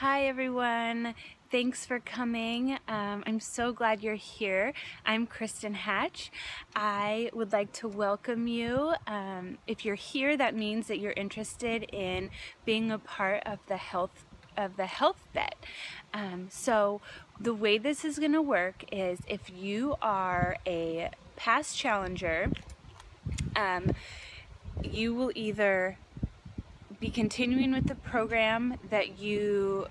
Hi everyone. Thanks for coming. Um, I'm so glad you're here. I'm Krystan Hatch. I would like to welcome you. Um, if you're here, that means that you're interested in being a part of the health of the health bet. Um, so the way this is going to work is if you are a past challenger, um, you will either be continuing with the program that you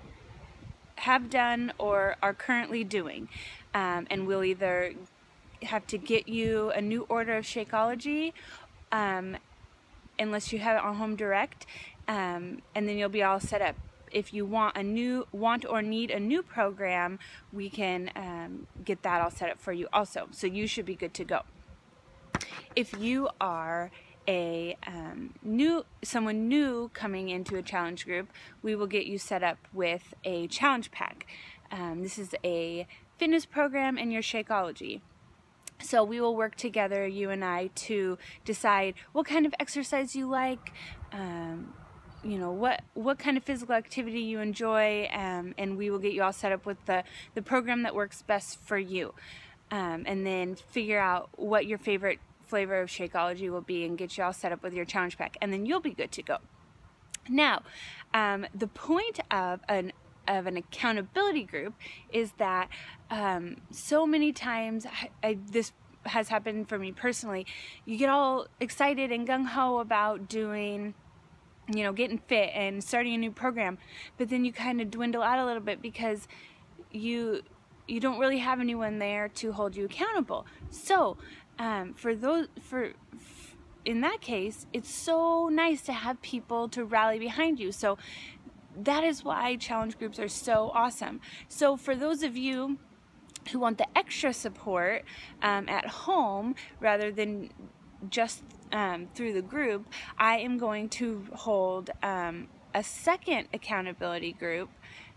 have done or are currently doing. Um, and we'll either have to get you a new order of Shakeology um, unless you have it on home direct um, and then you'll be all set up if you want a new want or need a new program we can um, get that all set up for you also so you should be good to go if you are a um, new someone new coming into a challenge group, we will get you set up with a challenge pack. Um, this is a fitness program in your Shakeology. So we will work together, you and I, to decide what kind of exercise you like, um, you know what what kind of physical activity you enjoy, um, and we will get you all set up with the the program that works best for you, um, and then figure out what your favorite flavor of Shakeology will be and get you all set up with your challenge pack and then you'll be good to go. Now, um, the point of an of an accountability group is that um, so many times I, I, this has happened for me personally. You get all excited and gung ho about doing, you know, getting fit and starting a new program, but then you kind of dwindle out a little bit because you you don't really have anyone there to hold you accountable. So um, for those for in that case, it's so nice to have people to rally behind you. So that is why challenge groups are so awesome. So for those of you who want the extra support um, at home rather than just um, through the group, I am going to hold um, a second accountability group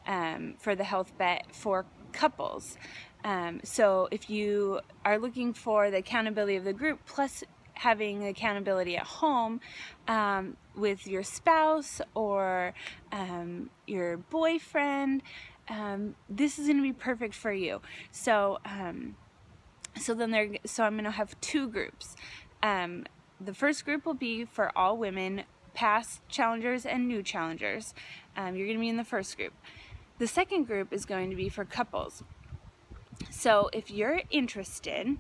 um, for the health bet for couples. Um, so if you are looking for the accountability of the group plus having accountability at home um, with your spouse or um, your boyfriend, um, this is going to be perfect for you. So, um, so then there. So I'm going to have two groups. Um, the first group will be for all women, past challengers and new challengers. you're going to be in the first group. The second group is going to be for couples. So if you're interested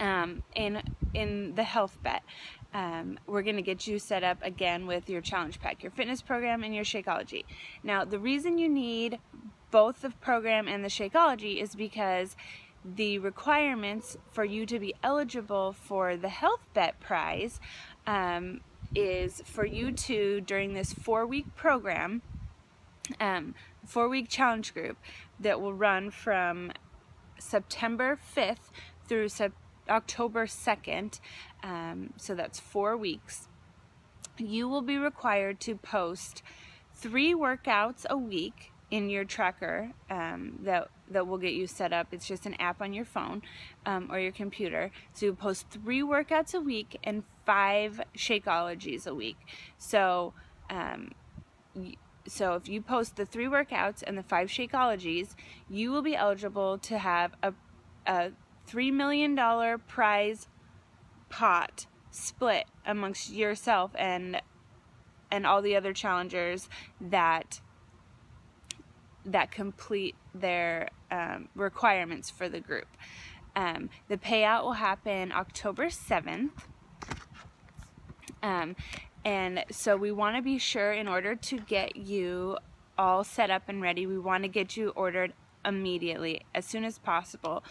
um, in in the health bet, um, we're going to get you set up again with your challenge pack, your fitness program, and your Shakeology. Now, the reason you need both the program and the Shakeology is because the requirements for you to be eligible for the health bet prize um, is for you to, during this four week program, um, four week challenge group that will run from September 5th through Sep October 2nd, um, so that's four weeks, you will be required to post three workouts a week in your tracker um, that that will get you set up. It's just an app on your phone um, or your computer. So you post three workouts a week and five Shakeologies a week. So um, so if you post the three workouts and the five Shakeologies, you will be eligible to have a, a $3 million prize pot split amongst yourself and and all the other challengers that that complete their um, requirements for the group. Um, the payout will happen October 7th. Um, and so we want to be sure in order to get you all set up and ready, we want to get you ordered immediately, as soon as possible.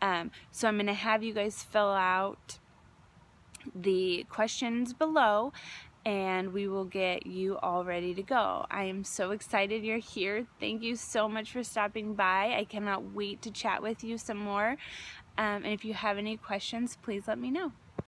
Um, so I'm going to have you guys fill out the questions below and we will get you all ready to go. I am so excited you're here. Thank you so much for stopping by. I cannot wait to chat with you some more. Um, and if you have any questions, please let me know.